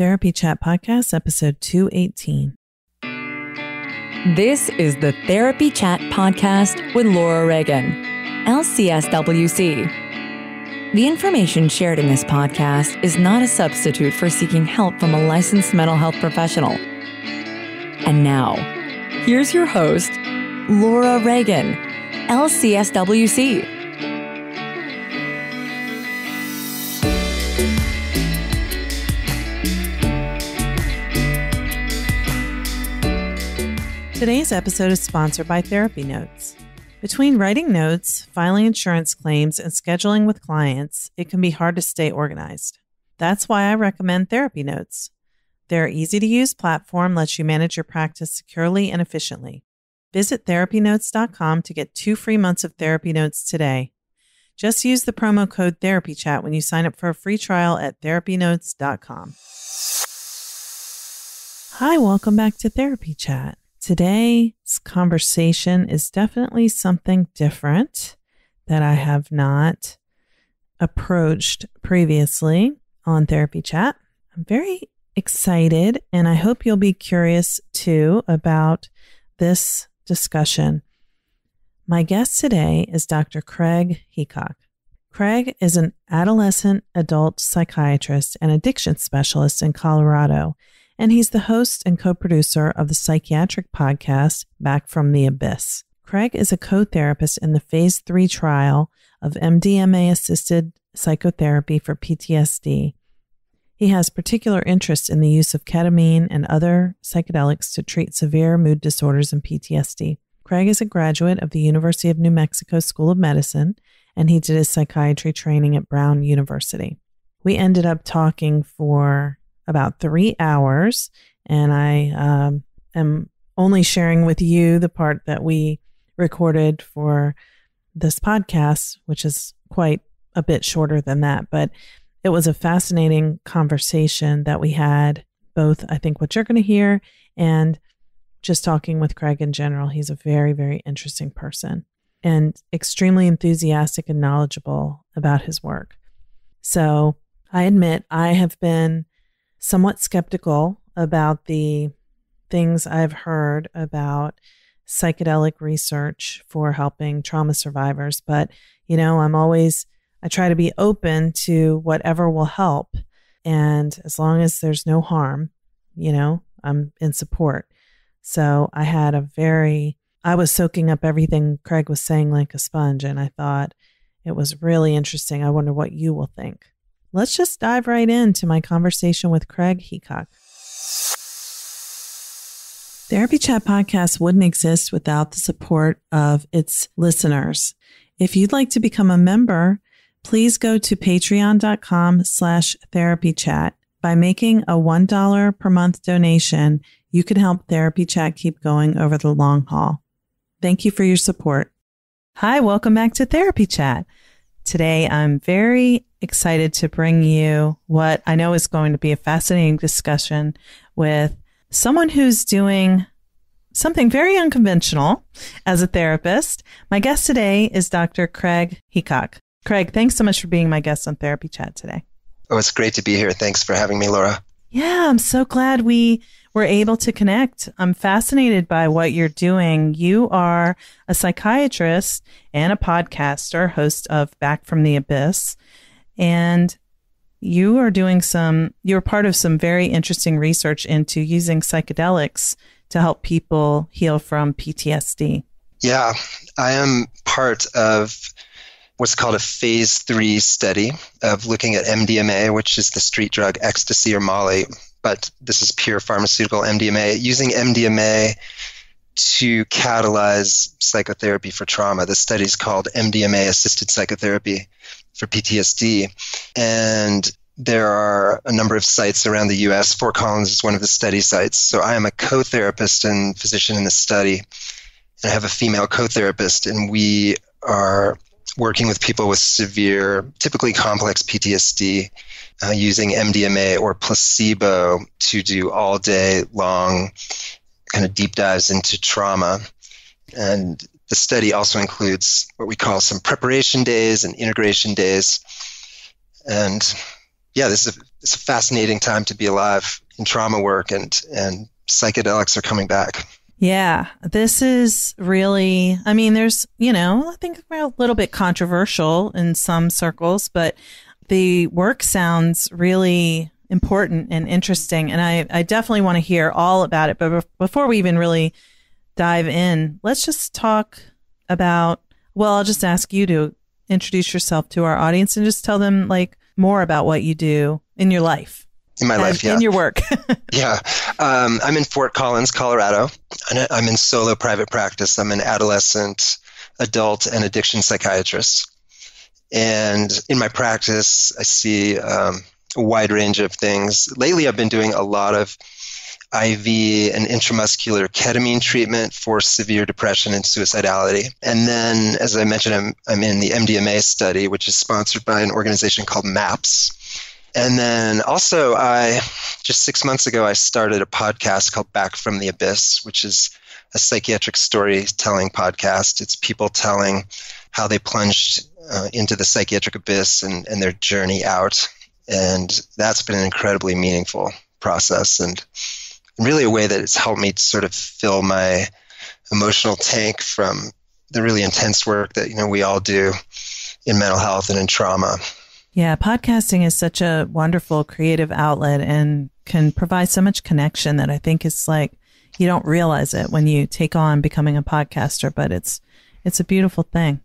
Therapy Chat Podcast, episode 218. This is the Therapy Chat Podcast with Laura Reagan, LCSWC. The information shared in this podcast is not a substitute for seeking help from a licensed mental health professional. And now, here's your host, Laura Reagan, LCSWC. Today's episode is sponsored by Therapy Notes. Between writing notes, filing insurance claims, and scheduling with clients, it can be hard to stay organized. That's why I recommend Therapy Notes. Their easy to use platform lets you manage your practice securely and efficiently. Visit therapynotes.com to get two free months of Therapy Notes today. Just use the promo code TherapyChat when you sign up for a free trial at therapynotes.com. Hi, welcome back to Therapy Chat. Today's conversation is definitely something different that I have not approached previously on Therapy Chat. I'm very excited and I hope you'll be curious too about this discussion. My guest today is Dr. Craig Heacock. Craig is an adolescent adult psychiatrist and addiction specialist in Colorado and he's the host and co producer of the psychiatric podcast Back from the Abyss. Craig is a co therapist in the phase three trial of MDMA assisted psychotherapy for PTSD. He has particular interest in the use of ketamine and other psychedelics to treat severe mood disorders and PTSD. Craig is a graduate of the University of New Mexico School of Medicine, and he did his psychiatry training at Brown University. We ended up talking for about three hours. And I um, am only sharing with you the part that we recorded for this podcast, which is quite a bit shorter than that. But it was a fascinating conversation that we had, both, I think, what you're going to hear and just talking with Craig in general. He's a very, very interesting person and extremely enthusiastic and knowledgeable about his work. So I admit I have been somewhat skeptical about the things I've heard about psychedelic research for helping trauma survivors. But, you know, I'm always, I try to be open to whatever will help. And as long as there's no harm, you know, I'm in support. So I had a very, I was soaking up everything Craig was saying like a sponge. And I thought it was really interesting. I wonder what you will think let's just dive right into my conversation with Craig Heacock. Therapy Chat Podcast wouldn't exist without the support of its listeners. If you'd like to become a member, please go to patreon.com slash therapy chat. By making a $1 per month donation, you can help Therapy Chat keep going over the long haul. Thank you for your support. Hi, welcome back to Therapy Chat. Today, I'm very excited to bring you what I know is going to be a fascinating discussion with someone who's doing something very unconventional as a therapist. My guest today is Dr. Craig Heacock. Craig, thanks so much for being my guest on Therapy Chat today. Oh, it's great to be here. Thanks for having me, Laura. Yeah, I'm so glad we were able to connect. I'm fascinated by what you're doing. You are a psychiatrist and a podcaster, host of Back from the Abyss. And you are doing some, you're part of some very interesting research into using psychedelics to help people heal from PTSD. Yeah, I am part of what's called a phase three study of looking at MDMA, which is the street drug ecstasy or Molly, but this is pure pharmaceutical MDMA, using MDMA to catalyze psychotherapy for trauma. The study is called MDMA assisted psychotherapy for PTSD. And there are a number of sites around the US. Fort Collins is one of the study sites. So I am a co therapist and physician in the study. And I have a female co therapist, and we are working with people with severe, typically complex PTSD uh, using MDMA or placebo to do all day long kind of deep dives into trauma. And the study also includes what we call some preparation days and integration days. And yeah, this is a, it's a fascinating time to be alive in trauma work, and and psychedelics are coming back. Yeah, this is really, I mean, there's, you know, I think we're a little bit controversial in some circles, but the work sounds really important and interesting. And I, I definitely want to hear all about it. But before we even really dive in, let's just talk about, well, I'll just ask you to introduce yourself to our audience and just tell them like more about what you do in your life in my life, yeah. In your work. yeah. Um, I'm in Fort Collins, Colorado. And I'm in solo private practice. I'm an adolescent, adult, and addiction psychiatrist. And in my practice, I see um, a wide range of things. Lately, I've been doing a lot of IV and intramuscular ketamine treatment for severe depression and suicidality. And then, as I mentioned, I'm, I'm in the MDMA study, which is sponsored by an organization called MAPS and then also, I just six months ago, I started a podcast called Back from the Abyss, which is a psychiatric storytelling podcast. It's people telling how they plunged uh, into the psychiatric abyss and, and their journey out. And that's been an incredibly meaningful process and really a way that it's helped me to sort of fill my emotional tank from the really intense work that you know we all do in mental health and in trauma yeah, podcasting is such a wonderful creative outlet and can provide so much connection that I think it's like you don't realize it when you take on becoming a podcaster, but it's it's a beautiful thing.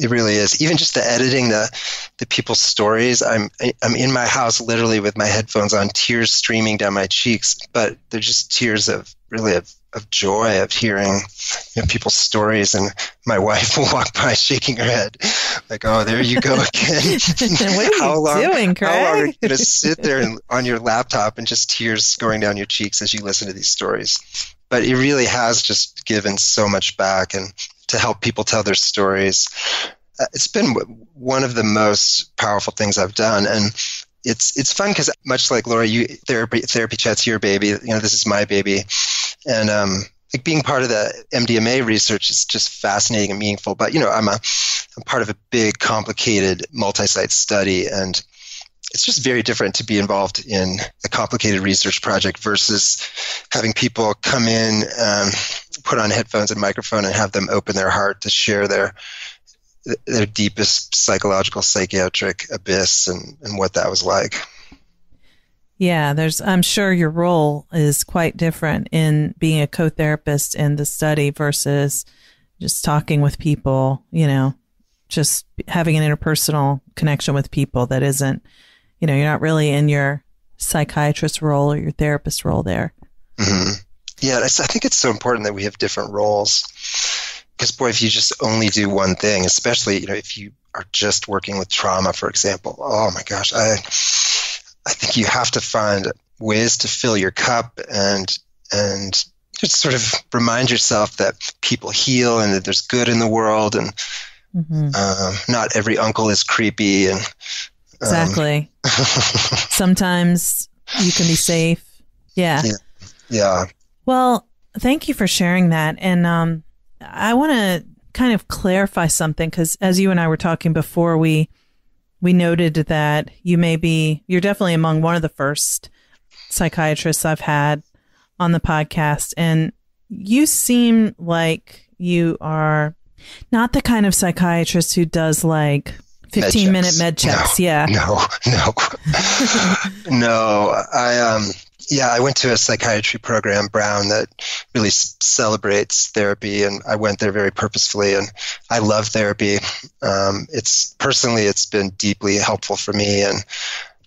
It really is. Even just the editing the the people's stories. I'm I'm in my house literally with my headphones on, tears streaming down my cheeks, but they're just tears of really of of joy of hearing you know, people's stories. And my wife will walk by shaking her head, like, "Oh, there you go again." what are how you long, doing, Craig? How long are you going to sit there and, on your laptop and just tears going down your cheeks as you listen to these stories? But it really has just given so much back, and to help people tell their stories. Uh, it's been one of the most powerful things I've done, and it's it's fun because much like Laura, you therapy therapy chats your baby. You know, this is my baby, and um, like being part of the MDMA research is just fascinating and meaningful. But you know, I'm a I'm part of a big, complicated, multi-site study, and it's just very different to be involved in a complicated research project versus having people come in, um, put on headphones and microphone, and have them open their heart to share their their deepest psychological psychiatric abyss and, and what that was like. Yeah, there's I'm sure your role is quite different in being a co-therapist in the study versus just talking with people, you know, just having an interpersonal connection with people that isn't, you know, you're not really in your psychiatrist role or your therapist role there. Mm-hmm. Yeah, I think it's so important that we have different roles because boy, if you just only do one thing, especially you know if you are just working with trauma, for example, oh my gosh, I I think you have to find ways to fill your cup and and just sort of remind yourself that people heal and that there's good in the world and mm-hmm. um, not every uncle is creepy and um, exactly. Sometimes you can be safe. Yeah. yeah. Yeah. Well, thank you for sharing that. And um, I want to kind of clarify something because as you and I were talking before, we we noted that you may be you're definitely among one of the first psychiatrists I've had on the podcast, and you seem like you are not the kind of psychiatrist who does like 15 med minute med checks. No, yeah. No, no, no. I um yeah, I went to a psychiatry program, Brown, that really celebrates therapy, and I went there very purposefully. And I love therapy. Um, it's personally, it's been deeply helpful for me, and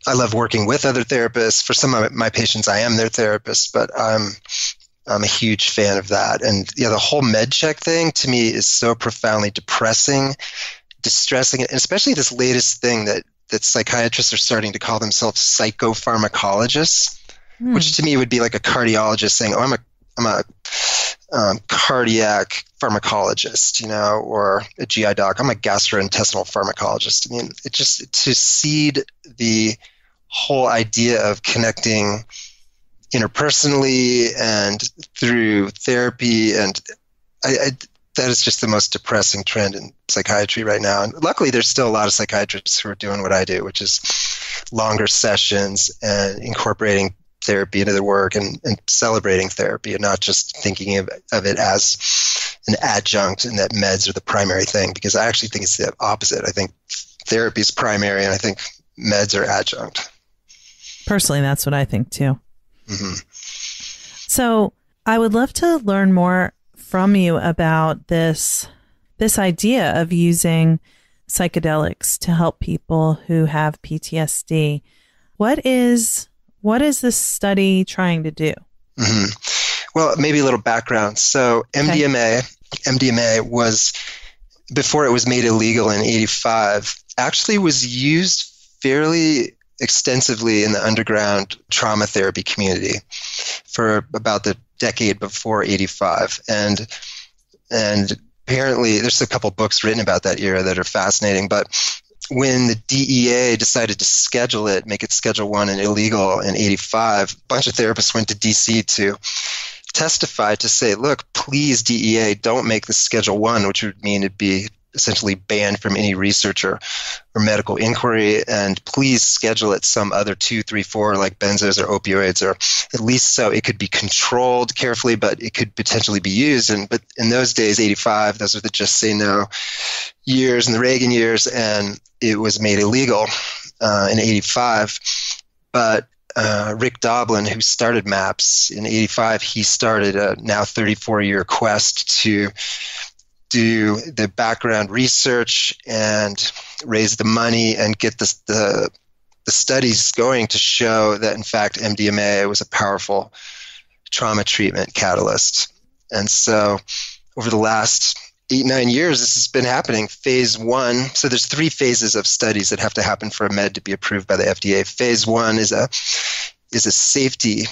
I love working with other therapists. For some of my patients, I am their therapist, but I'm I'm a huge fan of that. And yeah, the whole med check thing to me is so profoundly depressing, distressing, and especially this latest thing that that psychiatrists are starting to call themselves psychopharmacologists hmm. which to me would be like a cardiologist saying, "Oh, I'm a I'm a um, cardiac pharmacologist, you know, or a GI doc. I'm a gastrointestinal pharmacologist. I mean, it just to seed the whole idea of connecting interpersonally and through therapy and I, I that is just the most depressing trend in psychiatry right now. And luckily, there's still a lot of psychiatrists who are doing what I do, which is longer sessions and incorporating therapy into their work and, and celebrating therapy and not just thinking of, of it as an adjunct and that meds are the primary thing because I actually think it's the opposite. I think therapy is primary and I think meds are adjunct. Personally, that's what I think too. Mm-hmm. So I would love to learn more from you about this this idea of using psychedelics to help people who have PTSD. What is what is this study trying to do? Mm-hmm. Well, maybe a little background. So MDMA, okay. MDMA was before it was made illegal in '85. Actually, was used fairly extensively in the underground trauma therapy community for about the decade before 85 and and apparently there's a couple books written about that era that are fascinating but when the DEA decided to schedule it, make it Schedule One and illegal in '85, a bunch of therapists went to DC to testify to say, "Look, please, DEA, don't make this Schedule One, which would mean it'd be essentially banned from any research or, or medical inquiry. And please schedule it some other two, three, four, like benzos or opioids, or at least so it could be controlled carefully, but it could potentially be used. And but in those days, 85, those were the just say no years in the Reagan years, and it was made illegal uh, in 85. But uh, Rick Doblin, who started MAPS in 85, he started a now 34 year quest to do the background research and raise the money and get the, the, the studies going to show that, in fact, MDMA was a powerful trauma treatment catalyst. And so, over the last eight nine years this has been happening. Phase one so there's three phases of studies that have to happen for a med to be approved by the fda phase one is a is a safety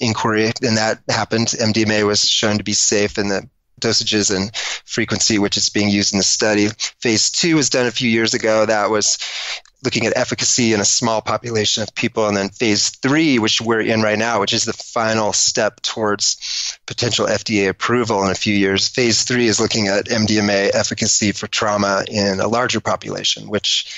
inquiry and that happened. Mdma was shown to be safe in the dosages and frequency which is being used in the study phase two was done a few years ago that was looking at efficacy in a small population of people. And then phase three, which we're in right now, which is the final step towards potential FDA approval in a few years. Phase three is looking at MDMA efficacy for trauma in a larger population, which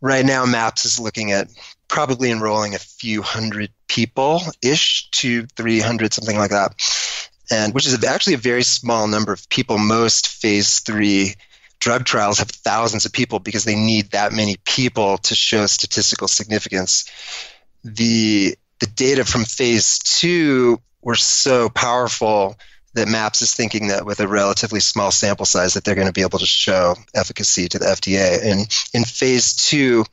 right now MAPS is looking at probably enrolling a few hundred people ish to 300, something like that. And which is actually a very small number of people. Most phase three drug trials have thousands of people because they need that many people to show statistical significance. The the data from phase two were so powerful that MAPS is thinking that with a relatively small sample size that they're going to be able to show efficacy to the FDA. And in phase two,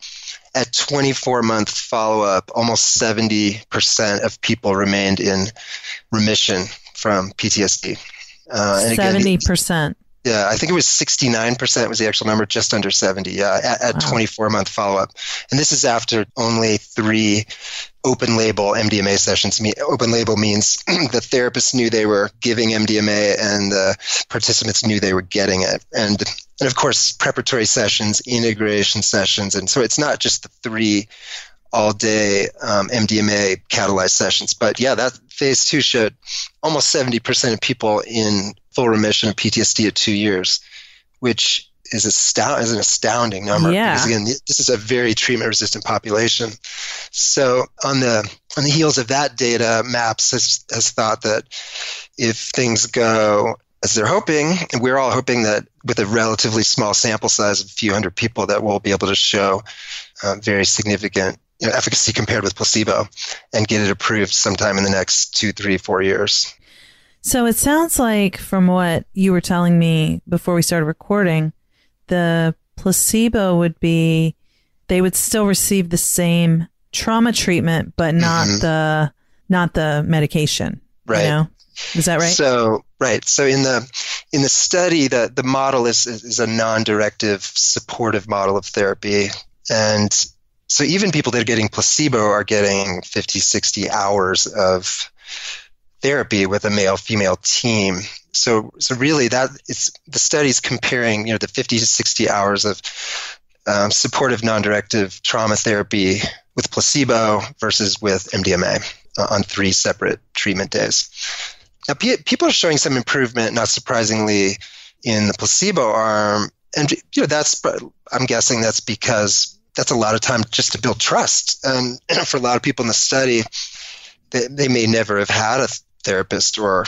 at 24 month follow up, almost 70% of people remained in remission from PTSD. Uh, 70%. Yeah, I think it was 69% was the actual number, just under 70, yeah, at, at wow. 24 month follow up. And this is after only three open label MDMA sessions. Open label means the therapist knew they were giving MDMA and the participants knew they were getting it. And, and of course, preparatory sessions, integration sessions. And so it's not just the three all day um, MDMA catalyzed sessions. But yeah, that phase two showed almost 70% of people in full remission of PTSD at two years, which is, astound- is an astounding number. Yeah. Because again, this is a very treatment resistant population. So on the on the heels of that data, MAPS has, has thought that if things go as they're hoping, and we're all hoping that with a relatively small sample size of a few hundred people, that we'll be able to show uh, very significant you know, efficacy compared with placebo and get it approved sometime in the next two, three, four years. So it sounds like, from what you were telling me before we started recording, the placebo would be they would still receive the same trauma treatment, but not mm-hmm. the not the medication. Right. You know? Is that right? So right. So in the in the study, the the model is is a non-directive supportive model of therapy, and so even people that are getting placebo are getting 50, 60 hours of therapy with a male female team. So, so really, that it's the studies comparing, you know, the 50 to 60 hours of um, supportive non-directive trauma therapy with placebo versus with MDMA uh, on three separate treatment days. Now, people are showing some improvement, not surprisingly, in the placebo arm. And you know, that's I'm guessing that's because that's a lot of time just to build trust. And for a lot of people in the study, they, they may never have had a therapist or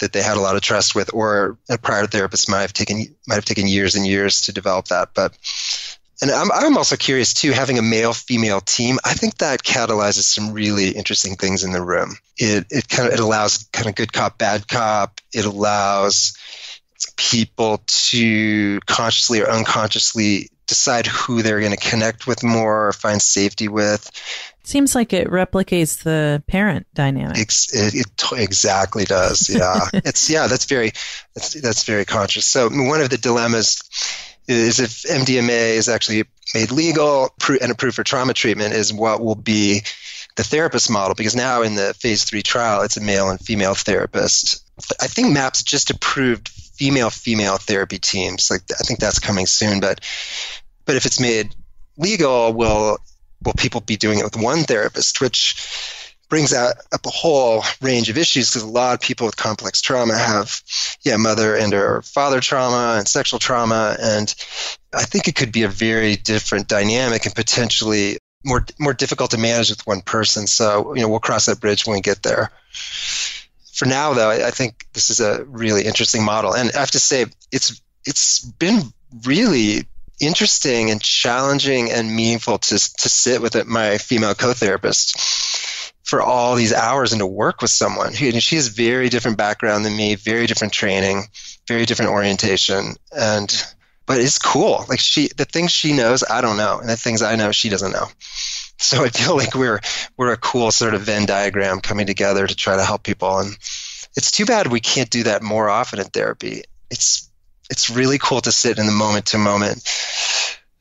that they had a lot of trust with, or a prior therapist might have taken might have taken years and years to develop that. But and I'm, I'm also curious too, having a male female team, I think that catalyzes some really interesting things in the room. It, it kind of, it allows kind of good cop, bad cop. It allows people to consciously or unconsciously decide who they're going to connect with more or find safety with. Seems like it replicates the parent dynamic. It, it, exactly does. Yeah, it's yeah. That's very that's that's very conscious. So one of the dilemmas is if MDMA is actually made legal and approved for trauma treatment, is what will be the therapist model because now in the phase three trial, it's a male and female therapist. I think MAPS just approved female female therapy teams. Like I think that's coming soon, but but if it's made legal, will will people be doing it with one therapist, which brings out up a whole range of issues because a lot of people with complex trauma have, yeah, mother and or father trauma and sexual trauma, and I think it could be a very different dynamic and potentially more more difficult to manage with one person. So you know we'll cross that bridge when we get there. For now, though, I, I think this is a really interesting model, and I have to say it's it's been really interesting and challenging and meaningful to to sit with my female co-therapist for all these hours and to work with someone who she has very different background than me, very different training, very different orientation, and but it's cool. Like she, the things she knows, I don't know, and the things I know, she doesn't know. So I feel like we're we're a cool sort of Venn diagram coming together to try to help people, and it's too bad we can't do that more often in therapy. It's it's really cool to sit in the moment to moment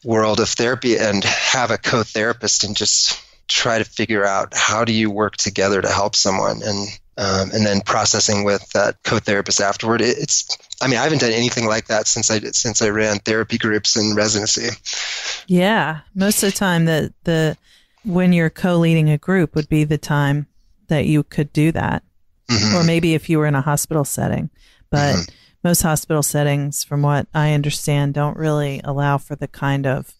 world of therapy and have a co-therapist and just try to figure out how do you work together to help someone. And um, and then processing with that co-therapist afterward it, it's i mean i haven't done anything like that since i since i ran therapy groups in residency. Yeah. Most of the time the the when you're co-leading a group would be the time that you could do that. Mm-hmm. or maybe if you were in a hospital setting. But mm-hmm. Most hospital settings from what i understand don't really allow for the kind of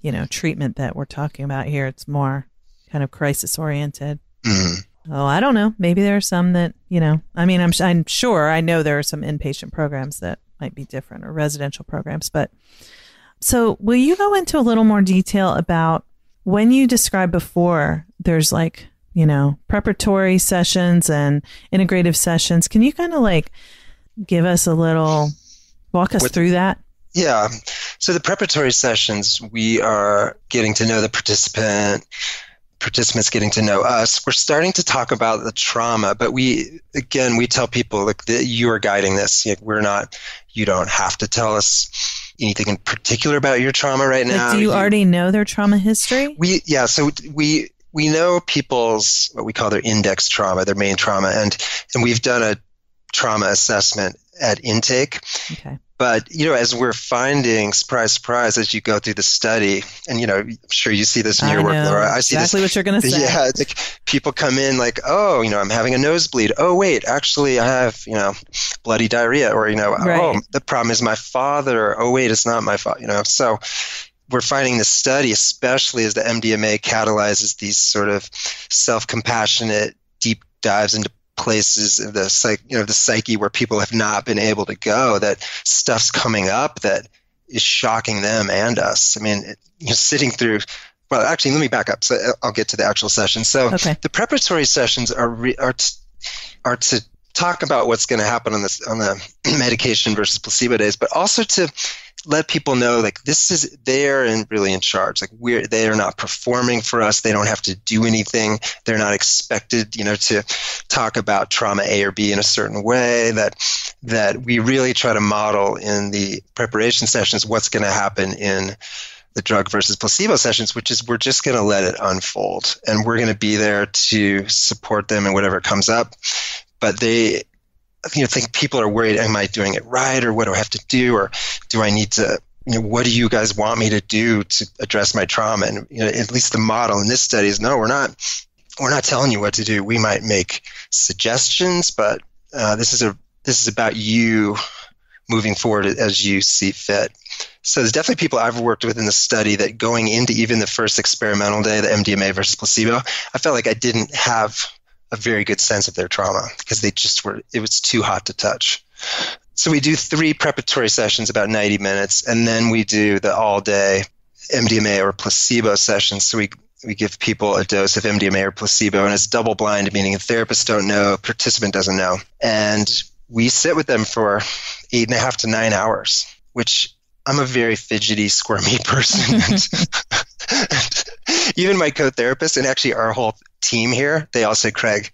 you know treatment that we're talking about here it's more kind of crisis oriented. Mm-hmm. Oh, I don't know. Maybe there are some that you know. I mean, I'm I'm sure I know there are some inpatient programs that might be different or residential programs. But so, will you go into a little more detail about when you described before? There's like you know preparatory sessions and integrative sessions. Can you kind of like give us a little walk us through that? Yeah. So the preparatory sessions, we are getting to know the participant participants getting to know us, we're starting to talk about the trauma. But we, again, we tell people like that you are guiding this. We're not. You don't have to tell us anything in particular about your trauma right now. Like, do you, you already know their trauma history? We yeah. So we we know people's what we call their index trauma, their main trauma, and and we've done a trauma assessment at intake. Okay. But you know, as we're finding, surprise, surprise, as you go through the study, and you know, I'm sure you see this in your I work, know. Laura. I see exactly this, what you're going to say. Yeah, like people come in like, oh, you know, I'm having a nosebleed. Oh, wait, actually, I have you know, bloody diarrhea, or you know, right. oh, the problem is my father. Oh, wait, it's not my father. You know, so we're finding the study, especially as the MDMA catalyzes these sort of self-compassionate deep dives into places in the psych, you know, the psyche where people have not been able to go. That stuff's coming up that is shocking them and us. I mean, you know, sitting through. Well, actually, let me back up. So I'll get to the actual session. So okay. the preparatory sessions are re, are t- are to talk about what's going to happen on this on the medication versus placebo days, but also to let people know like this is they're in, really in charge. Like we're they are not performing for us. They don't have to do anything. They're not expected you know to talk about trauma a or b in a certain way that that we really try to model in the preparation sessions what's going to happen in the drug versus placebo sessions which is we're just going to let it unfold. And we're going to be there to support them and whatever comes up. But they you know, think people are worried, am I doing it right or what do I have to do or do I need to, you know, what do you guys want me to do to address my trauma? And you know, at least the model in this study is no, we're not, we're not telling you what to do. We might make suggestions, but uh, this is a, this is about you moving forward as you see fit. So there's definitely people I've worked with in the study that going into even the first experimental day, the MDMA versus placebo, I felt like I didn't have a very good sense of their trauma because they just were, it was too hot to touch. So we do three preparatory sessions, about 90 minutes, and then we do the all day MDMA or placebo sessions. So we we give people a dose of MDMA or placebo, and it's double blind, meaning a therapist don't know, participant doesn't know, and we sit with them for eight and a half to nine hours, which I'm a very fidgety, squirmy person. and even my co-therapist and actually our whole team here, they all say, Craig,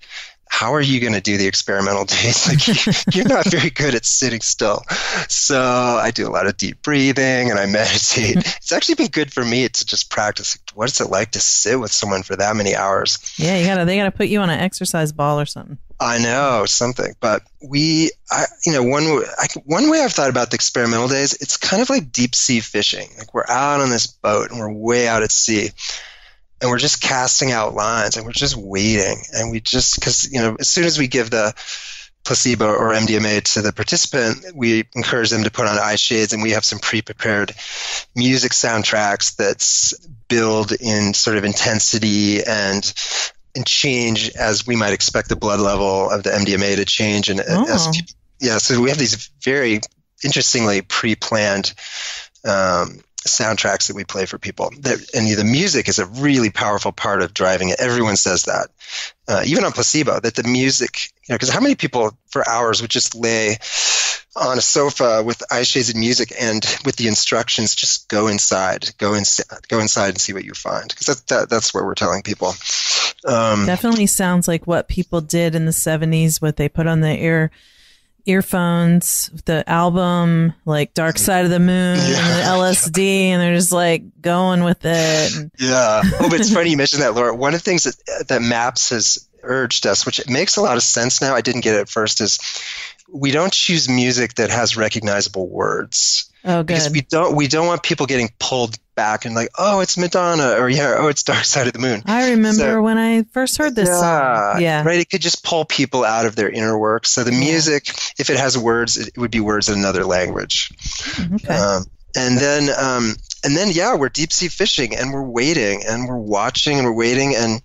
how are you going to do the experimental days? Like you're not very good at sitting still. So I do a lot of deep breathing and I meditate. Mm-hmm. it's actually been good for me to just practice. What is it like to sit with someone for that many hours? Yeah, you gotta they gotta put you on an exercise ball or something. I know something, but we, I, you know, one I, one way I've thought about the experimental days, it's kind of like deep sea fishing. Like we're out on this boat and we're way out at sea, and we're just casting out lines and we're just waiting and we just because you know as soon as we give the placebo or MDMA to the participant, we encourage them to put on eye shades, and we have some pre-prepared music soundtracks that's build in sort of intensity and change as we might expect the blood level of the MDMA to change, and oh. as, yeah, so we have these very interestingly pre-planned um, soundtracks that we play for people. That, and the music is a really powerful part of driving it. Everyone says that, uh, even on placebo, that the music, you know, because how many people for hours would just lay on a sofa with eye shades and music and with the instructions, just go inside, go inside, go inside and see what you find. Because that, that, that's what we're telling people. Um, Definitely sounds like what people did in the 70s, what they put on the ear earphones, the album, like Dark mm. Side of the Moon, yeah. and LSD, and they're just like going with it. Yeah. Oh, but it's funny you mentioned that, Laura. One of the things that that Maps has urged us, which it makes a lot of sense now. I didn't get it at first. Is we don't choose music that has recognizable words. Oh, good. Because we don't we don't want people getting pulled back and like, oh, it's Madonna, or yeah, oh, it's Dark Side of the Moon. I remember so, when I first heard this yeah, song. Yeah, right. It could just pull people out of their inner work. So the music, if it has words, it would be words in another language. Mm, okay. Um, and then, um, and then, yeah, we're deep sea fishing, and we're waiting, and we're watching, and we're waiting, and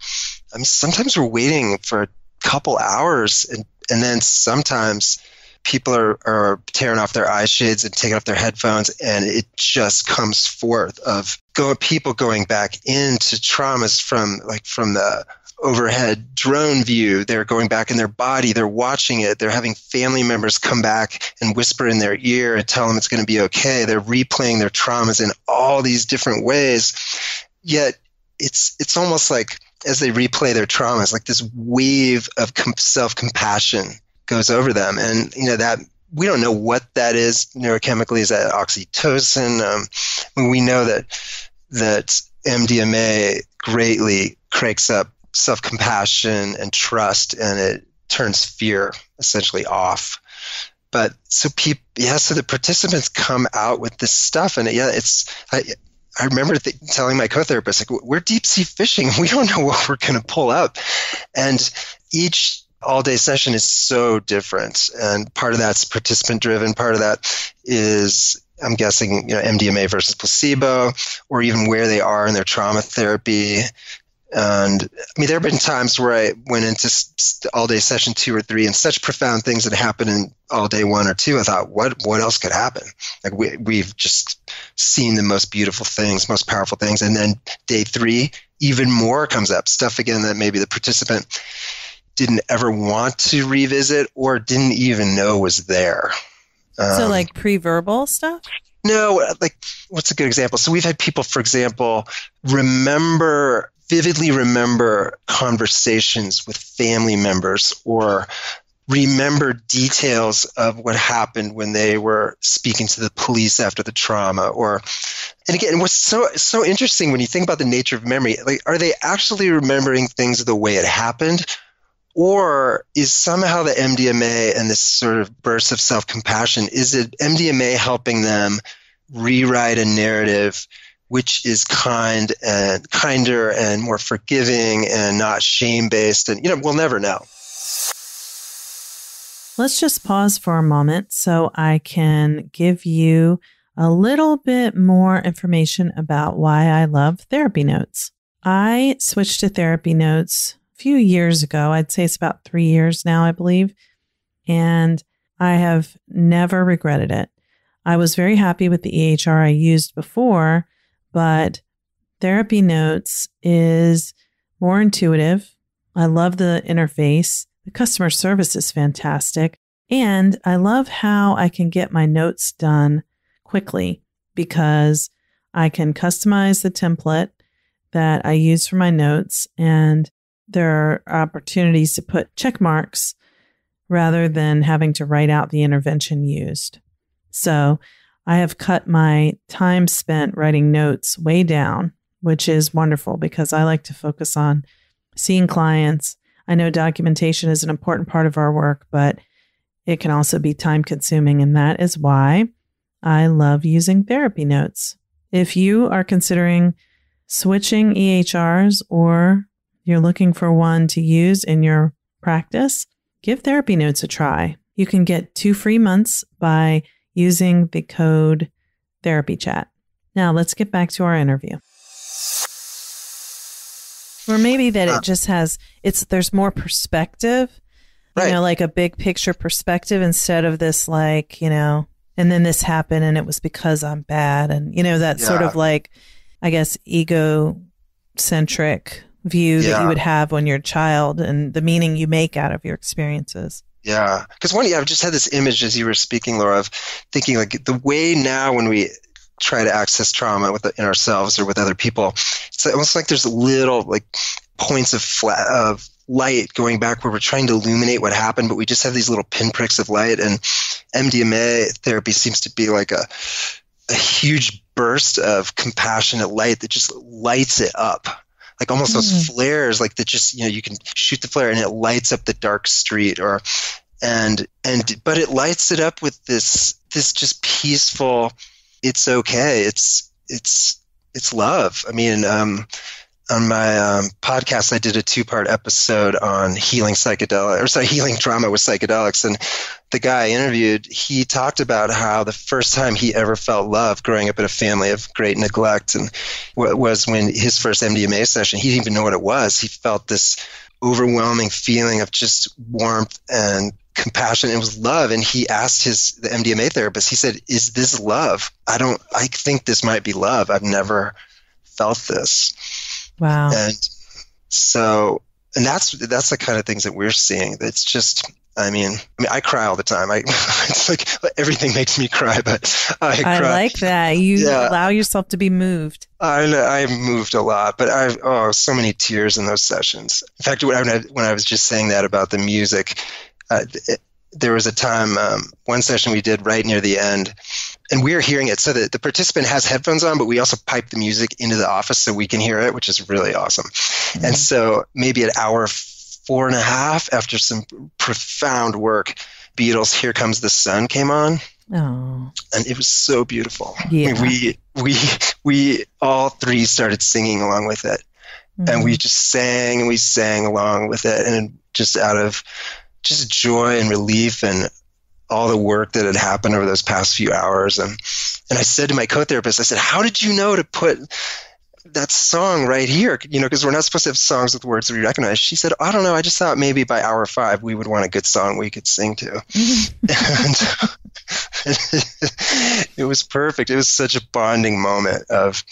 I mean, sometimes we're waiting for a couple hours, and and then sometimes people are, are tearing off their eye shades and taking off their headphones and it just comes forth of go, people going back into traumas from like from the overhead drone view. They're going back in their body. They're watching it. They're having family members come back and whisper in their ear and tell them it's going to be okay. They're replaying their traumas in all these different ways. Yet it's it's almost like as they replay their traumas like this wave of self-compassion goes over them. And, you know, that we don't know what that is neurochemically. Is that oxytocin? Um, we know that, that MDMA greatly cranks up self compassion and trust and it turns fear essentially off. But so people, yeah, so the participants come out with this stuff and yeah, it's, I, I remember th- telling my co-therapist, like, we're deep sea fishing. We don't know what we're going to pull up. And each all day session is so different. And part of that's participant driven, part of that is I'm guessing, you know, MDMA versus placebo, or even where they are in their trauma therapy. And I mean, there have been times where I went into all day session two or three, and such profound things that happened in all day one or two. I thought, what what else could happen? Like we we've just seen the most beautiful things, most powerful things, and then day three, even more comes up stuff again that maybe the participant didn't ever want to revisit or didn't even know was there. Um, so, like pre verbal stuff? No, like what's a good example? So, we've had people, for example, remember, vividly remember conversations with family members or remember details of what happened when they were speaking to the police after the trauma or and again what's so so interesting when you think about the nature of memory like are they actually remembering things the way it happened or is somehow the MDMA and this sort of burst of self compassion, is it MDMA helping them rewrite a narrative which is kind and kinder and more forgiving and not shame based? And, you know, we'll never know. Let's just pause for a moment so I can give you a little bit more information about why I love therapy notes. I switched to therapy notes few years ago. I'd say it's about three years now, I believe. And I have never regretted it. I was very happy with the EHR I used before, but therapy notes is more intuitive. I love the interface. The customer service is fantastic. And I love how I can get my notes done quickly because I can customize the template that I use for my notes, and there are opportunities to put check marks rather than having to write out the intervention used. So I have cut my time spent writing notes way down, which is wonderful because I like to focus on seeing clients. I know documentation is an important part of our work, but it can also be time consuming. And that is why I love using therapy notes. If you are considering switching EHRs or you're looking for one to use in your practice, give therapy notes a try. You can get two free months by using the code therapy chat. Now let's get back to our interview. Or maybe that it just has it's there's more perspective. You Right. know, like a big picture perspective instead of this like, you know, and then this happened and it was because I'm bad and you know that sort of like I guess ego centric view that you would have when you're a child and the meaning you make out of your experiences. Yeah, because one, yeah, I've just had this image as you were speaking, Laura, of thinking like the way now when we try to access trauma with in ourselves or with other people, it's almost like there's little like points of flat of light going back where we're trying to illuminate what happened, but we just have these little pinpricks of light. And MDMA therapy seems to be like a a huge burst of compassionate light that just lights it up like almost those Mm. flares like that just you know you can shoot the flare and it lights up the dark street or and and but it lights it up with this this just peaceful it's okay it's it's it's love i mean um on my um, podcast i did a two part episode on healing psychedelic or sorry healing trauma with psychedelics and the guy I interviewed, he talked about how the first time he ever felt love growing up in a family of great neglect and wa- was when his first MDMA session. He didn't even know what it was. He felt this overwhelming feeling of just warmth and compassion. It was love. And he asked his the MDMA therapist, he said, Is this love? I don't I think this might be love. I've never felt this. Wow. And so and that's that's the kind of things that we're seeing. It's just I mean, I mean, I cry all the time. I it's like everything makes me cry, but I cry. Like that. You Yeah. allow yourself to be moved. I I moved a lot, but I oh so many tears in those sessions. In fact, when I, when I was just saying that about the music, uh, it, there was a time um, one session we did right near the end, and we are hearing it. So that the participant has headphones on, but we also pipe the music into the office so we can hear it, which is really awesome. Mm-hmm. And so maybe at hour four and a half after some profound work, Beatles' "Here Comes the Sun" came on Oh, and it was so beautiful. Yeah. We we we all three started singing along with it, and we mm-hmm. just sang and we sang along with it, and just out of just joy and relief and all the work that had happened over those past few hours, and and I said to my co-therapist, I said, "How did you know to put?" That song right here, you know, because we're not supposed to have songs with words that we recognize. She said, I don't know. I just thought maybe by hour five we would want a good song we could sing to and it was perfect. It was such a bonding moment of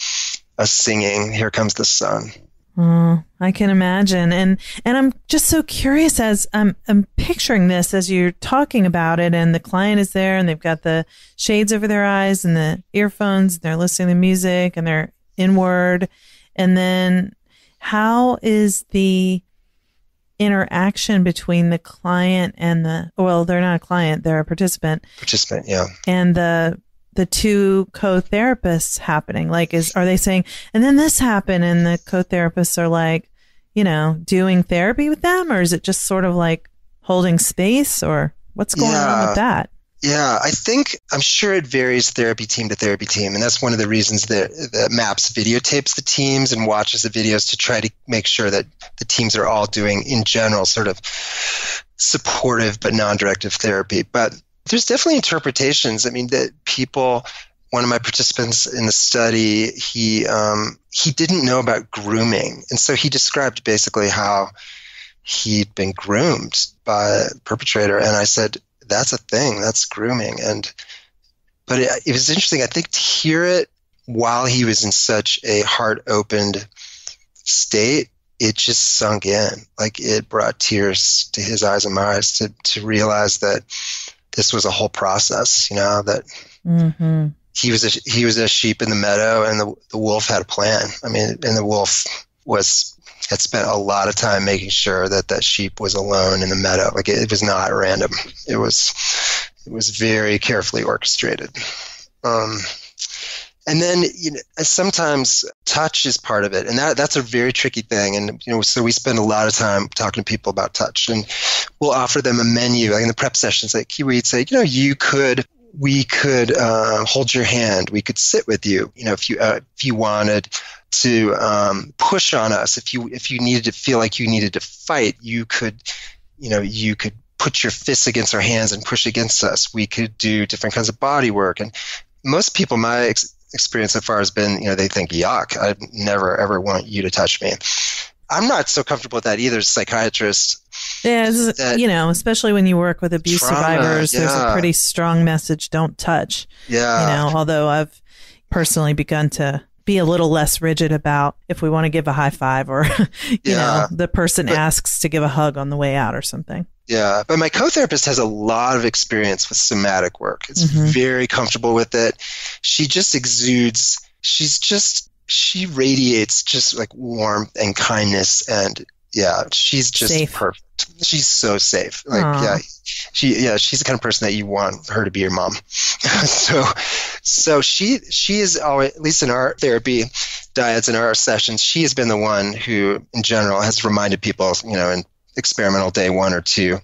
us singing "Here Comes the Sun." Oh, I can imagine. And and I'm just so curious as I'm I'm picturing this as you're talking about it and the client is there and they've got the shades over their eyes and the earphones and they're listening to music and they're inward. And then how is the interaction between the client and the well, they're not a client, they're a participant Participant, yeah. and the the two co-therapists happening? Like is are they saying and then this happened and the co-therapists are like you know doing therapy with them? Or is it just sort of like holding space? Or what's going on with that? Yeah, I think I'm sure it varies therapy team to therapy team, and that's one of the reasons that, that MAPS videotapes the teams and watches the videos to try to make sure that the teams are all doing, in general, sort of supportive but non-directive therapy. But there's definitely interpretations. I mean, that people. One of my participants in the study, he um, he didn't know about grooming, and so he described basically how he'd been groomed by a perpetrator. And I said, "That's a thing. That's grooming." And but it, it was interesting. I think to hear it while he was in such a heart opened state, it just sunk in. Like it brought tears to his eyes and my eyes to, to realize that this was a whole process, you know, that mm-hmm. he was a, he was a sheep in the meadow and the, the wolf had a plan. I mean, and the wolf was, had spent a lot of time making sure that that sheep was alone in the meadow. Like it, it was not random. It was, it was very carefully orchestrated. Um, and then you know, sometimes touch is part of it, and that that's a very tricky thing. And you know, so we spend a lot of time talking to people about touch, and we'll offer them a menu, like in the prep sessions, like we'd say, you know, you could we could uh, hold your hand, we could sit with you, you know, if you uh, if you wanted to um, push on us, if you if you needed to feel like you needed to fight, you could, you know, you could put your fists against our hands and push against us. We could do different kinds of body work. And most people, my experience so far has been, you know, they think, yuck, I never ever want you to touch me. I'm not so comfortable with that either as a psychiatrist. Yeah, that, you know, especially when you work with abuse trauma, survivors, yeah. there's a pretty strong message don't touch. Yeah. You know, although I've personally begun to be a little less rigid about if we want to give a high five or you yeah. know the person but, asks to give a hug on the way out or something yeah but my co-therapist has a lot of experience with somatic work it's mm-hmm. very comfortable with it she just exudes she's just she radiates just like warmth and kindness and yeah she's just safe. perfect she's so safe like Aww. yeah she yeah she's the kind of person that you want her to be your mom so so she she is always at least in our therapy dyads and our sessions she has been the one who in general has reminded people you know in experimental day one or two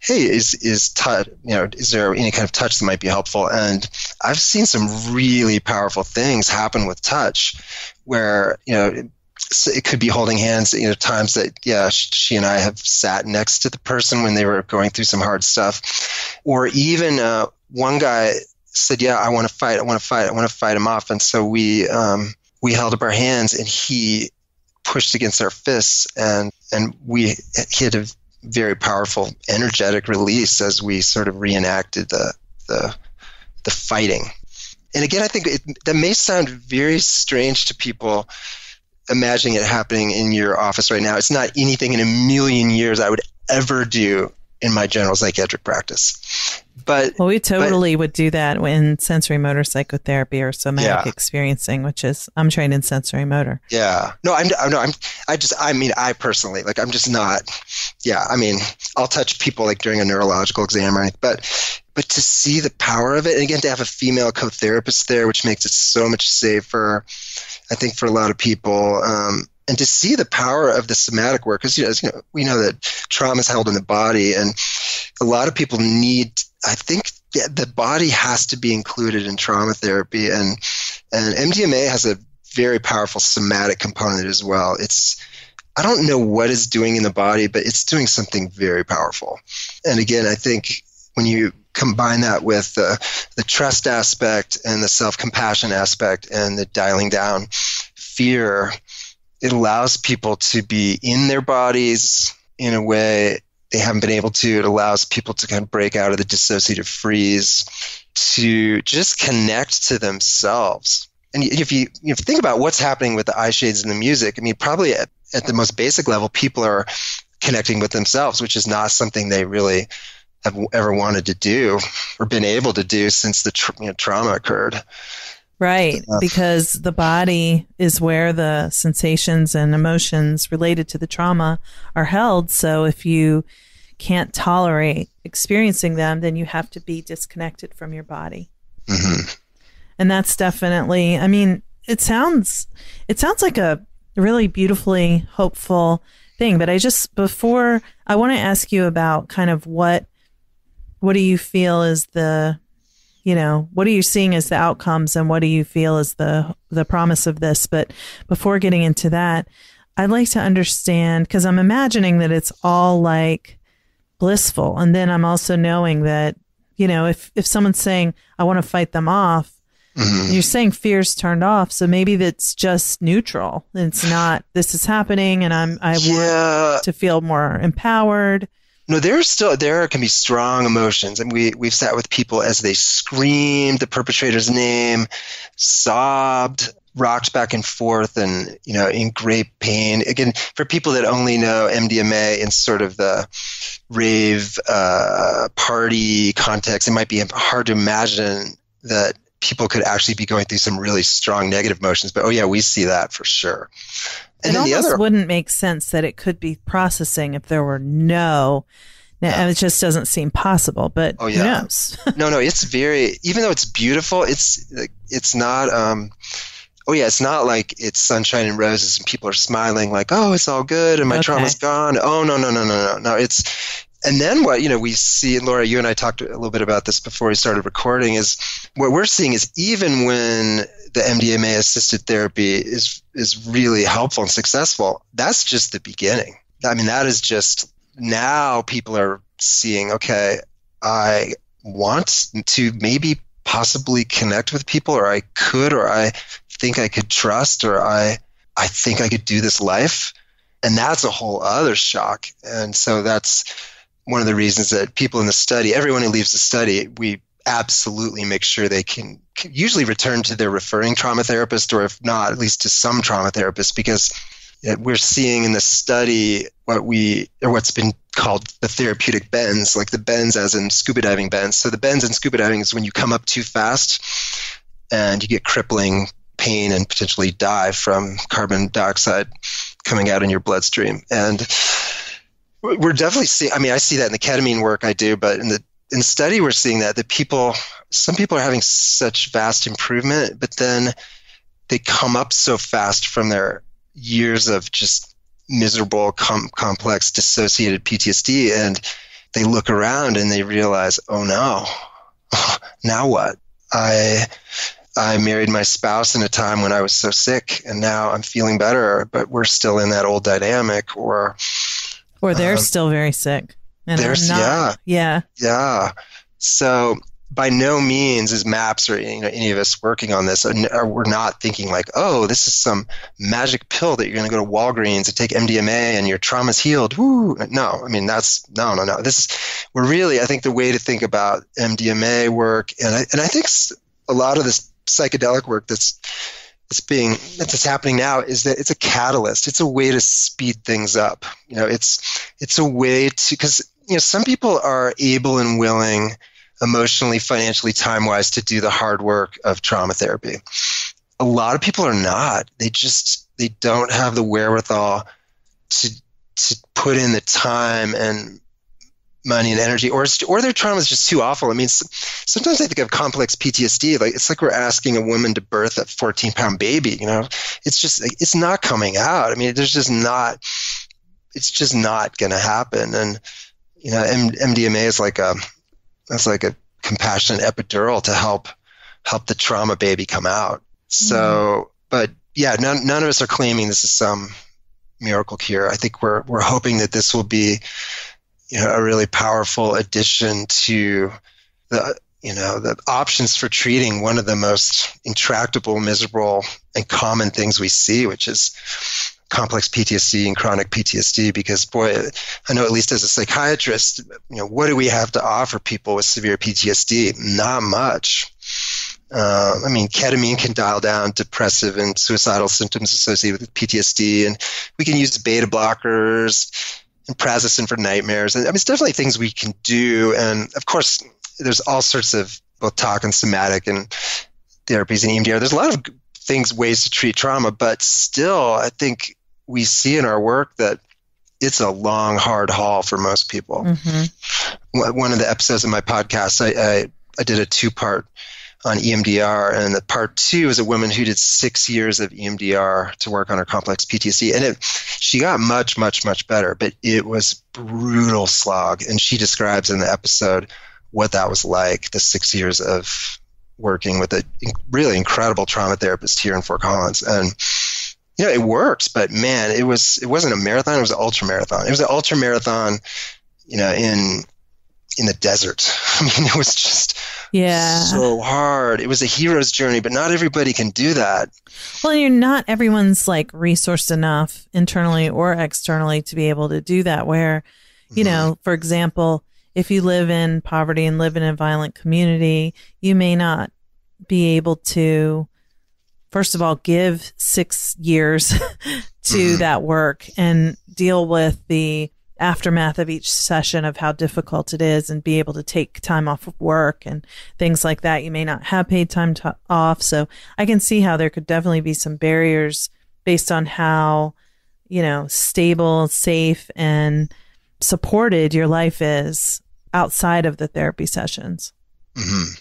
hey is is touch you know is there any kind of touch that might be helpful and i've seen some really powerful things happen with touch where you know it could be holding hands you know times that yeah she and i have sat next to the person when they were going through some hard stuff. Or even uh, one guy said yeah i want to fight i want to fight i want to fight him off. And so we um, we held up our hands and he pushed against our fists and and we hit a very powerful energetic release as we sort of reenacted the the the fighting. And again i think it, that may sound very strange to people imagining it happening in your office right now. It's not anything in a million years I would ever do in my general psychiatric practice. But well, we totally but, would do that in sensorimotor psychotherapy or somatic yeah. experiencing, which is I'm trained in sensorimotor. Yeah, no, I'm no, I'm I just I mean I personally like I'm just not. Yeah, I mean I'll touch people like during a neurological exam or anything, but but to see the power of it, and again to have a female co-therapist there, which makes it so much safer. I think for a lot of people. Um, and to see the power of the somatic work, because you know, we know that trauma is held in the body, and a lot of people need. I think the body has to be included in trauma therapy, and and MDMA has a very powerful somatic component as well. It's I don't know what it's doing in the body, but it's doing something very powerful. And again, I think when you combine that with the, the trust aspect and the self compassion aspect and the dialing down fear, it allows people to be in their bodies in a way they haven't been able to. It allows people to kind of break out of the dissociative freeze, to just connect to themselves. And if you, if you think about what's happening with the eye shades and the music, I mean, probably at, at the most basic level, people are connecting with themselves, which is not something they really have ever wanted to do or been able to do since the tra- you know, trauma occurred. Right, uh, because the body is where the sensations and emotions related to the trauma are held. So if you can't tolerate experiencing them, then you have to be disconnected from your body. Mm-hmm. And that's definitely, I mean, it sounds it sounds like a really beautifully hopeful thing, but I just before I want to ask you about kind of what what do you feel is the you know what are you seeing as the outcomes and what do you feel is the the promise of this but before getting into that i'd like to understand because i'm imagining that it's all like blissful. And then I'm also knowing that, you know, if, if someone's saying, I want to fight them off, mm-hmm. you're saying fear's turned off. So maybe that's just neutral. It's not, this is happening and I'm, I yeah. want to feel more empowered. No, there's still there can be strong emotions, and we we've sat with people as they screamed the perpetrator's name, sobbed, rocked back and forth, and you know in great pain. Again, for people that only know MDMA in sort of the rave uh, party context, it might be hard to imagine that people could actually be going through some really strong negative emotions. But oh yeah, we see that for sure. And it almost other, wouldn't make sense that it could be processing if there were no. Yeah. It just doesn't seem possible, but oh, yeah. who knows? no, no, it's very. Even though it's beautiful, it's it's not. Um, oh yeah, it's not like it's sunshine and roses and people are smiling like, oh, it's all good and my okay. trauma's gone. Oh no, no, no, no, no, no. It's and then what you know we see laura you and i talked a little bit about this before we started recording is what we're seeing is even when the MDMA assisted therapy is is really helpful and successful, that's just the beginning. I mean, that is just now people are seeing, okay, I want to maybe possibly connect with people or I could or I think I could trust or I I think I could do this life. And that's a whole other shock. And so that's one of the reasons that people in the study, everyone who leaves the study, we absolutely make sure they can, can usually return to their referring trauma therapist, or if not, at least to some trauma therapist, because we're seeing in the study what we or what's been called the therapeutic bends, like the bends as in scuba diving bends. So the bends in scuba diving is when you come up too fast and you get crippling pain and potentially die from carbon dioxide coming out in your bloodstream. And we're definitely seeing. I mean, I see that in the ketamine work I do, but in the in study we're seeing that the people some people are having such vast improvement but then they come up so fast from their years of just miserable com- complex dissociated ptsd and they look around and they realize oh no now what i i married my spouse in a time when i was so sick and now i'm feeling better but we're still in that old dynamic or or they're um, still very sick and There's not, yeah, yeah, yeah. So by no means is MAPS or you know, any of us working on this. or We're not thinking like, oh, this is some magic pill that you're going to go to Walgreens and take MDMA and your trauma's healed. Woo! No, I mean that's no, no, no. This is we're really. I think the way to think about MDMA work, and I and I think a lot of this psychedelic work that's that's being that's happening now is that it's a catalyst. It's a way to speed things up. You know, it's it's a way to because you know, some people are able and willing emotionally, financially, time wise to do the hard work of trauma therapy. A lot of people are not. They just they don't have the wherewithal to to put in the time and money and energy, or or their trauma is just too awful. I mean, sometimes I think of complex PTSD. Like it's like we're asking a woman to birth a 14 pound baby. You know, it's just it's not coming out. I mean, there's just not. It's just not going to happen. And you know, M- MDMA is like a that's like a compassionate epidural to help help the trauma baby come out. So, mm. but yeah, none none of us are claiming this is some miracle cure. I think we're we're hoping that this will be you know a really powerful addition to the you know the options for treating one of the most intractable, miserable, and common things we see, which is complex PTSD and chronic PTSD because boy, I know at least as a psychiatrist, you know, what do we have to offer people with severe PTSD? Not much. Uh, I mean, ketamine can dial down depressive and suicidal symptoms associated with PTSD, and we can use beta blockers and prazosin for nightmares. And I mean, it's definitely things we can do, and of course, there's all sorts of both talk and somatic and therapies and EMDR. There's a lot of things, ways to treat trauma, but still, I think we see in our work that it's a long, hard haul for most people. Mm-hmm. One of the episodes of my podcast, I, I, I did a two part on EMDR, and the part two is a woman who did six years of EMDR to work on her complex PTSD, and it, she got much, much, much better, but it was brutal slog, and she describes in the episode what that was like, the six years of working with a really incredible trauma therapist here in Fort Collins, and you know, it works, but man, it was it wasn't a marathon; it was an ultra marathon. It was an ultra marathon you know, in in the desert. I mean, it was just yeah so hard. It was a hero's journey, but not everybody can do that. Well, you're not everyone's like resourced enough internally or externally to be able to do that. Where, you Mm-hmm. know, for example, if you live in poverty and live in a violent community, you may not be able to, first of all, give six years to Mhm. that work and deal with the aftermath of each session of how difficult it is and be able to take time off of work and things like that. You may not have paid time to- off. So I can see how there could definitely be some barriers based on how, you know, stable, safe, and supported your life is outside of the therapy sessions. hmm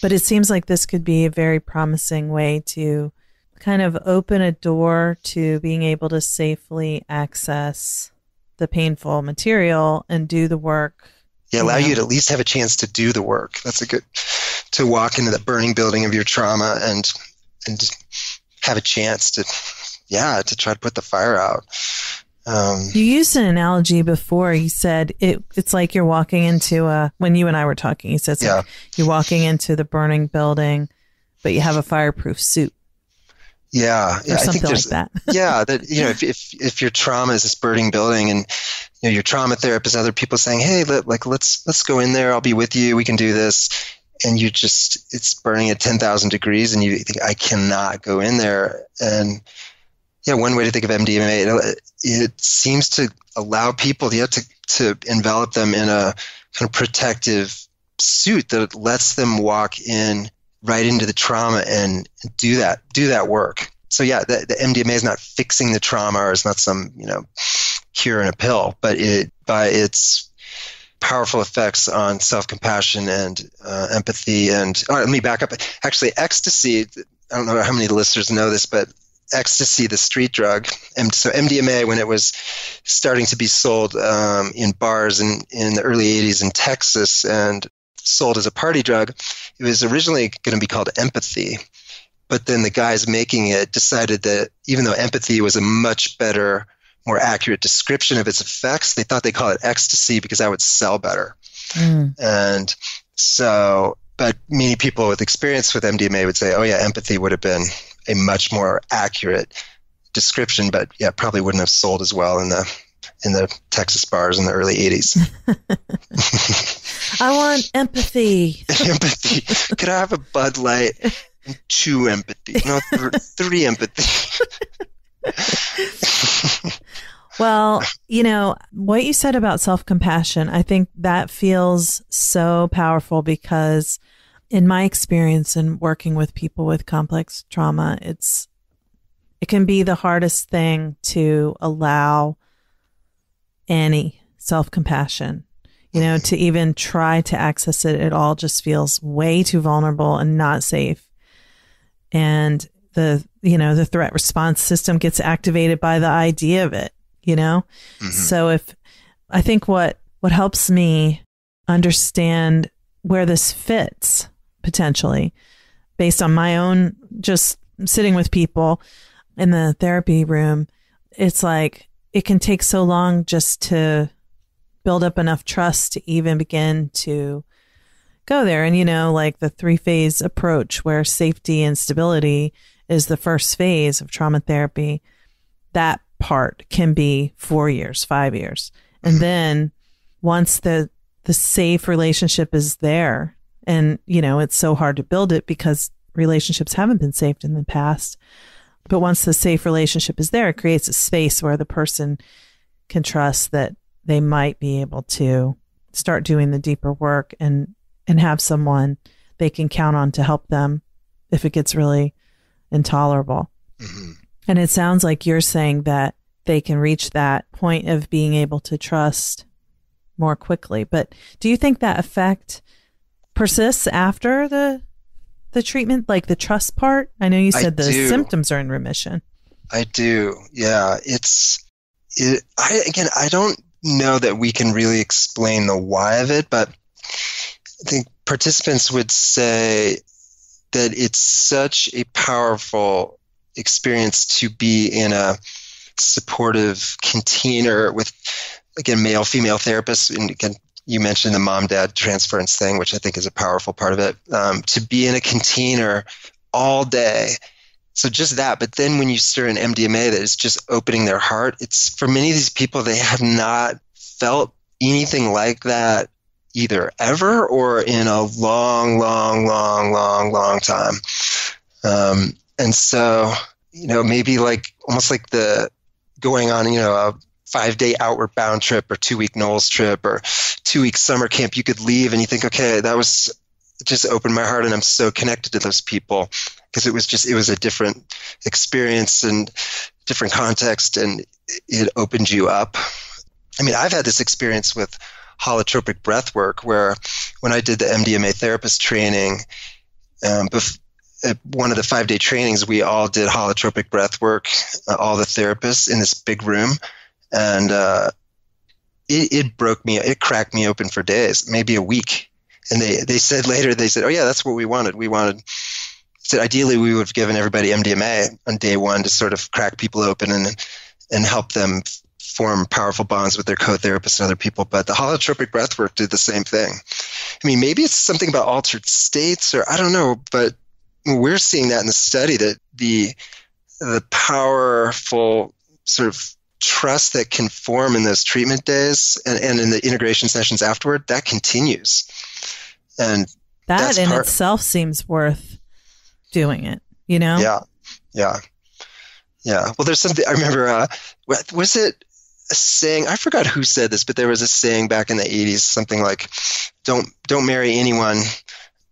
But it seems like this could be a very promising way to kind of open a door to being able to safely access the painful material and do the work. Yeah, allow Yeah. you to at least have a chance to do the work. That's a good to walk into the burning building of your trauma and and have a chance to yeah to try to put the fire out. Um, You used an analogy before. You said it, it's like you're walking into a, when you and I were talking, you said something, you're walking into the burning building, but you have a fireproof suit yeah, yeah. I think something like there's that. yeah that you know if, if if your trauma is this burning building and you know your trauma therapist other people saying hey let, like let's let's go in there i'll be with you we can do this and you just it's burning at 10,000 degrees and you think i cannot go in there and yeah one way to think of mdma it, it seems to allow people yeah to to envelop them in a kind of protective suit that lets them walk in right into the trauma and do that do that work. So yeah the, the mdma is not fixing the trauma or it's not some you know cure in a pill but it by its powerful effects on self-compassion and uh, empathy and oh, let me back up. Actually ecstasy i don't know how many listeners know this but ecstasy the street drug and so mdma when it was starting to be sold um, in bars in, in the early 80s in texas and sold as a party drug it was originally going to be called empathy but then the guys making it decided that even though empathy was a much better more accurate description of its effects they thought they'd call it ecstasy because that would sell better Mm. and so but many people with experience with mdma would say oh yeah empathy would have been a much more accurate description but yeah probably wouldn't have sold as well in the in the texas bars in the early 80s I want empathy. empathy. Could i have a bud light and two empathy? No th- three empathy. Well, you know, what you said about self compassion, I think that feels so powerful because, in my experience in working with people with complex trauma, it's, it can be the hardest thing to allow any self compassion. You know, to even try to access it at all just feels way too vulnerable and not safe. And the, you know, the threat response system gets activated by the idea of it you know Mhm. so if i think what what helps me understand where this fits potentially based on my own just sitting with people in the therapy room it's like it can take so long just to build up enough trust to even begin to go there and you know like the three phase approach where safety and stability is the first phase of trauma therapy that part can be four years, five years. And mm-hmm. then once the the safe relationship is there, and you know, it's so hard to build it because relationships haven't been saved in the past. But once the safe relationship is there, it creates a space where the person can trust that they might be able to start doing the deeper work and and have someone they can count on to help them if it gets really intolerable. Mhm. And it sounds like you're saying that they can reach that point of being able to trust more quickly. But do you think that effect persists after the the treatment, like the trust part? I know you I said the do. symptoms are in remission. I do. Yeah, it's it. I again, I don't know that we can really explain the why of it, but I think participants would say that it's such a powerful experience to be in a supportive container with again, male, female therapists, and again, you mentioned the mom dad transference thing, which I think is a powerful part of it. Um, to be in a container all day. So just that. But then when you stir in MDMA that is just opening their heart, it's for many of these people, they have not felt anything like that either ever or in a long, long, long, long, long time. Um, and so, you know, maybe like almost like the going on, you know, a five day outward bound trip or two week NOLS trip or two week summer camp, you could leave and you think, okay, that was just opened my heart and I'm so connected to those people because it was just, it was a different experience and different context and it opened you up. I mean, I've had this experience with holotropic breath work where when I did the MDMA therapist training, um, bef- at one of the five day trainings, we all did holotropic breath work, uh, all the therapists in this big room. And uh, it, it broke me, it cracked me open for days, maybe a week. And they, they said later, they said, oh, yeah, that's what we wanted. We wanted, said ideally we would have given everybody MDMA on day one to sort of crack people open and, and help them form powerful bonds with their co-therapists and other people. But the holotropic breathwork did the same thing. I mean, maybe it's something about altered states, or I don't know, but we're seeing that in the study that the the powerful sort of trust that can form in those treatment days and, and in the integration sessions afterward that continues. And that in part, itself seems worth doing it you know? Yeah. Yeah. Yeah. Well there's something i remember uh was it a saying i forgot who said this but there was a saying back in the 80s something like don't don't marry anyone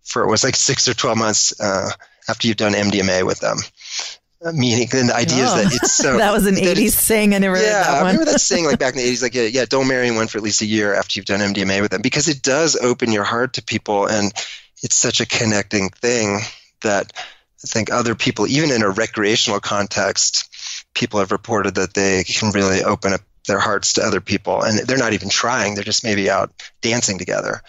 for it was like six or 12 months uh, after you've done mdma with them meaning and the idea oh. is that oh. it's so that was an 80s saying i never yeah that i remember that saying like back in the 80s like yeah, yeah don't marry anyone for at least a year after you've done mdma with them because it does open your heart to people and it's such a connecting thing that i think other people even in a recreational context people have reported that they can really open up their hearts to other people and they're not even trying they're just maybe out dancing together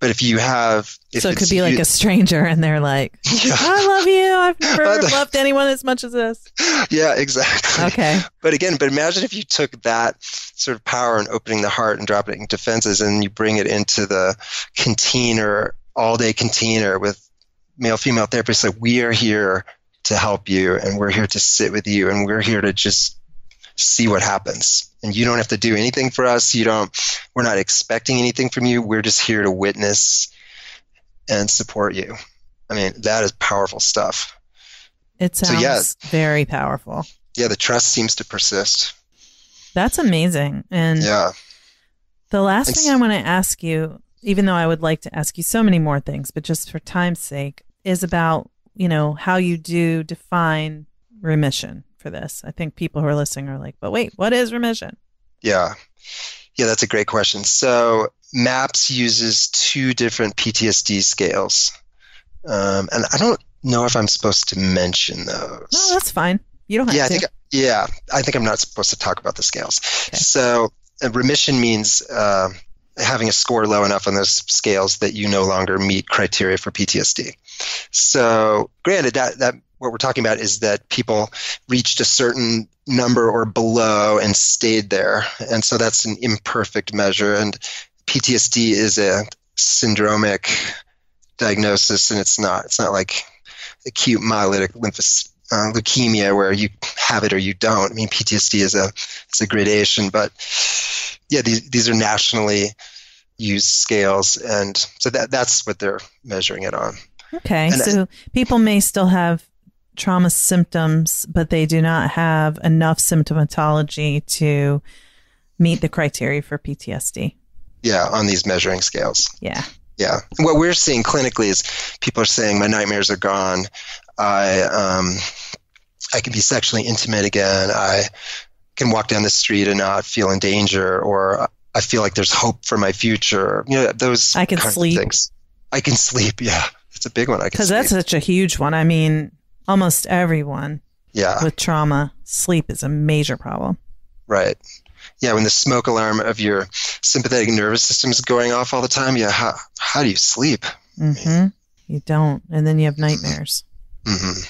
but if you have, if so it could be like you, a stranger, and they're like, yeah. "I love you. I've never loved anyone as much as this." Yeah, exactly. Okay. But again, but imagine if you took that sort of power and opening the heart and dropping defenses, and you bring it into the container, all-day container with male, female therapists. Like we are here to help you, and we're here to sit with you, and we're here to just see what happens. And you don't have to do anything for us. You don't, we're not expecting anything from you. We're just here to witness and support you. I mean, that is powerful stuff. It sounds so, yeah, very powerful. Yeah, the trust seems to persist. That's amazing. And yeah. The last thing I want to ask you, even though I would like to ask you so many more things, but just for time's sake, is about, you know, how you do define remission for this. I think people who are listening are like, but wait, what is remission? Yeah. Yeah, that's a great question. So MAPS uses two different PTSD scales. Um, and I don't know if I'm supposed to mention those. No, that's fine. You don't have yeah, to. I think, yeah, I think I'm not supposed to talk about the scales. Okay. So uh, remission means uh, having a score low enough on those scales that you no longer meet criteria for PTSD. So granted, that, that what we're talking about is that people reached a certain number or below and stayed there. And so that's an imperfect measure. And PTSD is a syndromic diagnosis, and it's not. It's not like acute myeloid lymphos- uh, leukemia where you have it or you don't. I mean, PTSD is a it's a gradation, but yeah, these these are nationally used scales, and so that that's what they're measuring it on. Okay, and so people may still have trauma symptoms, but they do not have enough symptomatology to meet the criteria for PTSD. Yeah, on these measuring scales. Yeah. Yeah. What we're seeing clinically is people are saying my nightmares are gone. I um, I can be sexually intimate again. I can walk down the street and not feel in danger, or I feel like there's hope for my future. You know, those I can sleep. things. I can sleep. Yeah, it's a big one. I can because that's such a huge one. I mean, almost everyone yeah. with trauma, sleep is a major problem. Right. Yeah, when the smoke alarm of your sympathetic nervous system is going off all the time, yeah, how, how do you sleep? Mm-hmm. You don't. And then you have nightmares. Mm-hmm.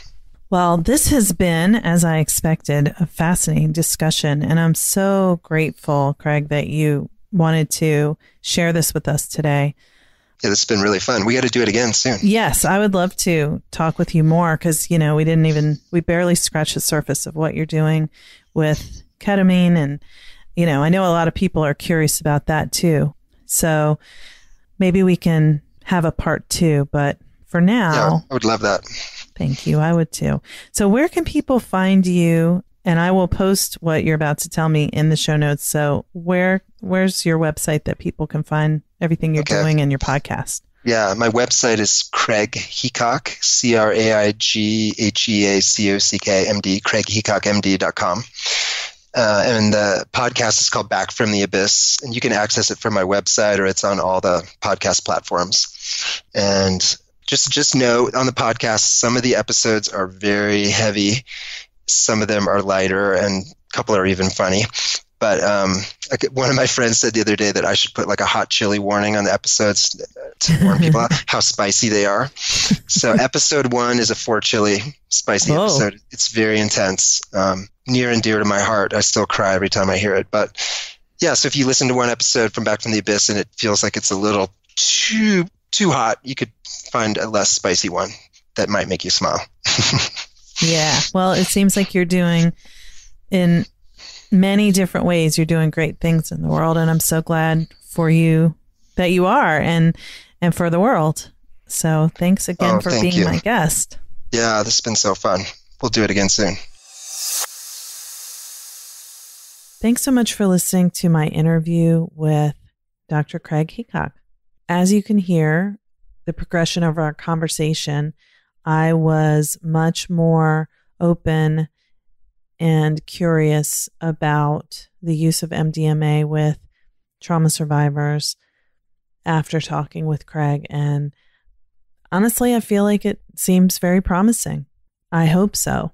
Well, this has been, as I expected, a fascinating discussion. And I'm so grateful, Craig, that you wanted to share this with us today. Yeah, this has been really fun. We got to do it again soon. Yes, I would love to talk with you more because, you know, we didn't even, we barely scratched the surface of what you're doing with ketamine. And, you know, I know a lot of people are curious about that too. So maybe we can have a part two. But for now, yeah, I would love that. Thank you. I would too. So, where can people find you? And I will post what you're about to tell me in the show notes. So, where where's your website that people can find everything you're okay. doing in your podcast? Yeah, my website is Craig Heacock, C R A I G H E A C O C K M D, CraigHeacockMD.com. Uh, and the podcast is called Back from the Abyss, and you can access it from my website or it's on all the podcast platforms. And just just know on the podcast, some of the episodes are very heavy. Some of them are lighter, and a couple are even funny. But um, one of my friends said the other day that I should put like a hot chili warning on the episodes to warn people how spicy they are. So episode one is a four chili spicy Whoa. episode. It's very intense, um, near and dear to my heart. I still cry every time I hear it. But yeah, so if you listen to one episode from Back from the Abyss and it feels like it's a little too too hot, you could find a less spicy one that might make you smile. yeah. Well, it seems like you're doing in many different ways. You're doing great things in the world, and I'm so glad for you that you are, and and for the world. So thanks again oh, for being you. my guest. Yeah, this has been so fun. We'll do it again soon. Thanks so much for listening to my interview with Dr. Craig Heacock. As you can hear, the progression of our conversation, I was much more open and curious about the use of MDMA with trauma survivors after talking with Craig. And honestly, I feel like it seems very promising. I hope so.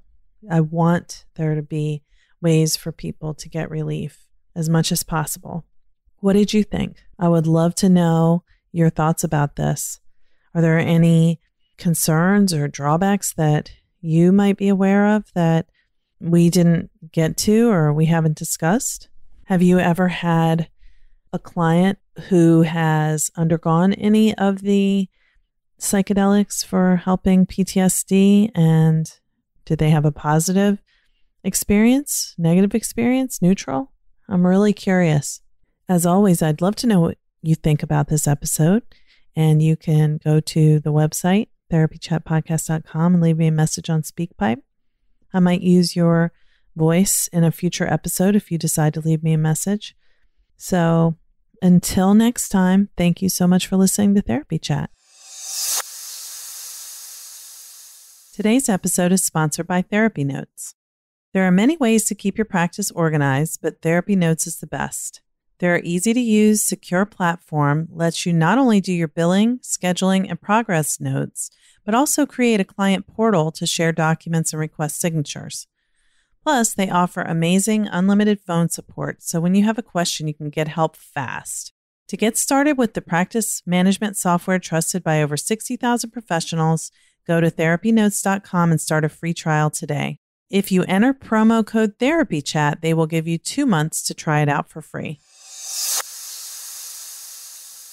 I want there to be ways for people to get relief as much as possible. What did you think? I would love to know your thoughts about this. Are there any concerns or drawbacks that you might be aware of that we didn't get to or we haven't discussed? Have you ever had a client who has undergone any of the psychedelics for helping PTSD and did they have a positive experience, negative experience, neutral? I'm really curious. As always, I'd love to know what you think about this episode. And you can go to the website, therapychatpodcast.com, and leave me a message on SpeakPipe. I might use your voice in a future episode if you decide to leave me a message. So until next time, thank you so much for listening to Therapy Chat. Today's episode is sponsored by Therapy Notes. There are many ways to keep your practice organized, but Therapy Notes is the best. Their easy to use, secure platform lets you not only do your billing, scheduling, and progress notes, but also create a client portal to share documents and request signatures. Plus, they offer amazing unlimited phone support, so when you have a question, you can get help fast. To get started with the practice management software trusted by over 60,000 professionals, go to therapynotes.com and start a free trial today. If you enter promo code TherapyChat, they will give you two months to try it out for free.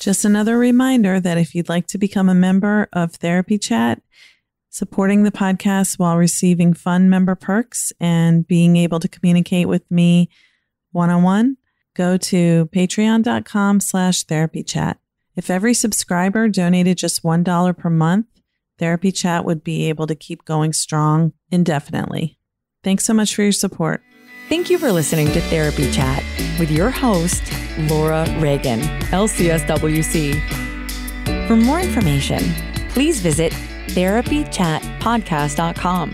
Just another reminder that if you'd like to become a member of Therapy Chat, supporting the podcast while receiving fun member perks and being able to communicate with me one on one, go to patreon.com slash therapy chat. If every subscriber donated just $1 per month, Therapy Chat would be able to keep going strong indefinitely. Thanks so much for your support. Thank you for listening to Therapy Chat with your host, Laura Reagan, LCSWC. For more information, please visit therapychatpodcast.com